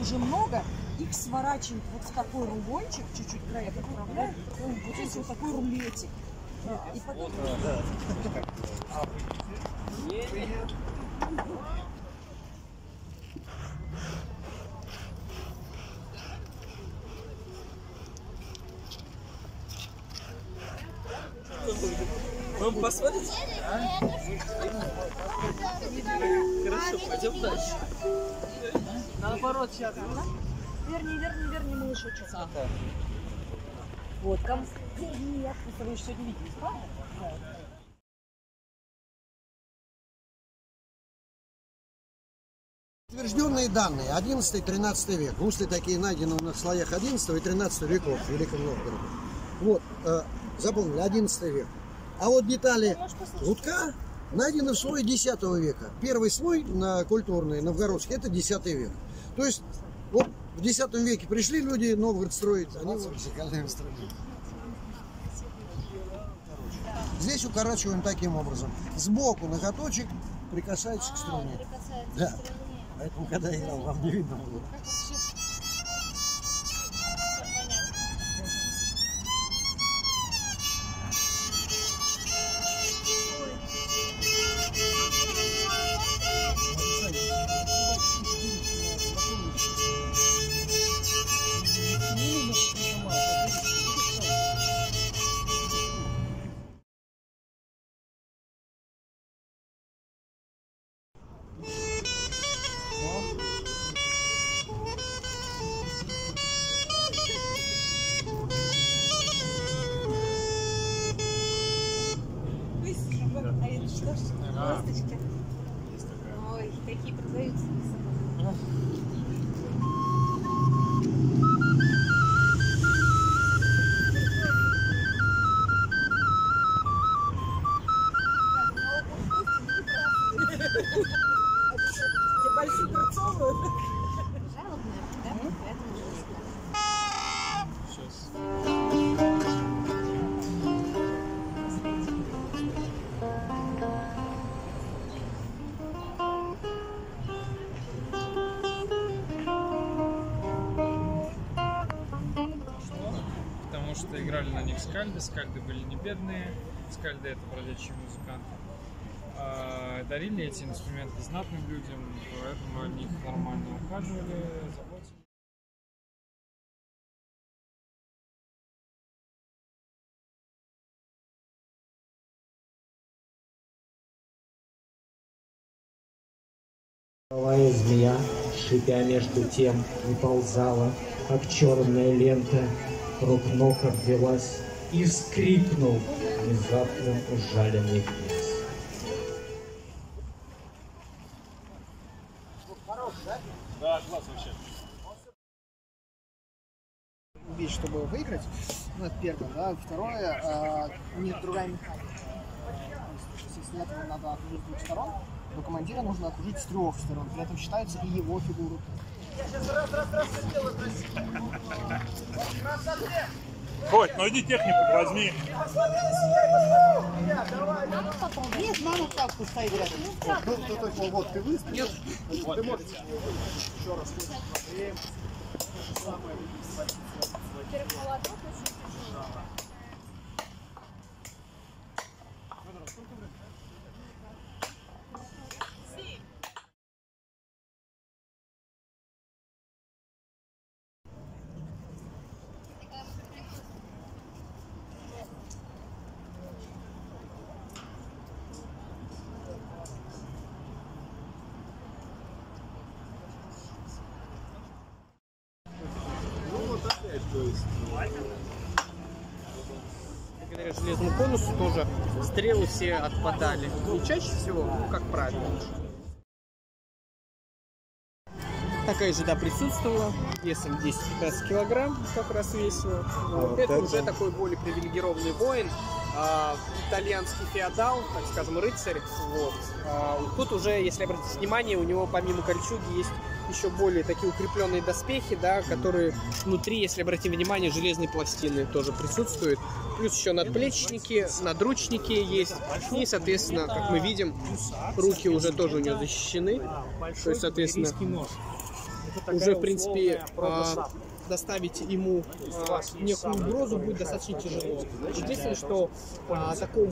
уже много, их сворачивают вот в такой рулончик, чуть-чуть края поправляют, и он получается вот такой рулетик. И потом... Вы посмотрите? Хорошо, пойдем дальше. Наоборот, сейчас. Верни, верни, верни, малышочек. Вот, там... Нет, вы же сегодня виделись, правда? Утвержденные данные 11-13 век. Гусли такие найдены у нас в слоях 11 и 13 веков в Великом Новгороде. Вот, э, запомнили, 11 век. А вот детали гудка найдены в слое 10 века. Первый слой на культурный, новгородский, это 10 век. То есть, вот в 10 веке пришли люди Новгород строить. Они вот Здесь укорачиваем таким образом. Сбоку ноготочек прикасается к струне. Прикасается Да. к струне. Поэтому, когда играл, вам не видно было. Как вообще А это что ж? Косточки. Ой, такие продаются. Потому что играли на них скальды, скальды были не бедные, скальды это бродячие музыканты. А, дарили эти инструменты знатным людям, поэтому о них нормально ухаживали, заботились. Голая змея, шипя между тем, не ползала, как черная лента, рук ног обвелась и вскрикнул внезапно ужаленный птиц. убить, чтобы выиграть. Ну, это первое, да. Второе, а, у другая механика. Если этого надо окружить с двух сторон, то командира нужно окружить с трех сторон. При этом считается и его фигуру. Хоть, ну иди технику возьми. Нет, мама тапку стоит рядом. Ну, то- то есть, вот, ты выстрелил. Ты можешь еще раз. Благодаря железному конусу тоже стрелы все отпадали. Не чаще всего, ну, как правило. Такая же, да, присутствовала. Весом 10-15 килограмм как раз весила. Вот. это, уже такой более привилегированный воин. а, итальянский феодал, так скажем, рыцарь. Вот. А, тут уже, если обратить внимание, у него помимо кольчуги есть еще более такие укрепленные доспехи, да, которые внутри, если обратим внимание, железные пластины тоже присутствуют. Плюс еще надплечники, надручники есть. И, соответственно, как мы видим, руки уже тоже у него защищены. То есть, соответственно, уже, в принципе, а, доставить ему а, некую угрозу будет достаточно тяжело. Единственное, что а, такого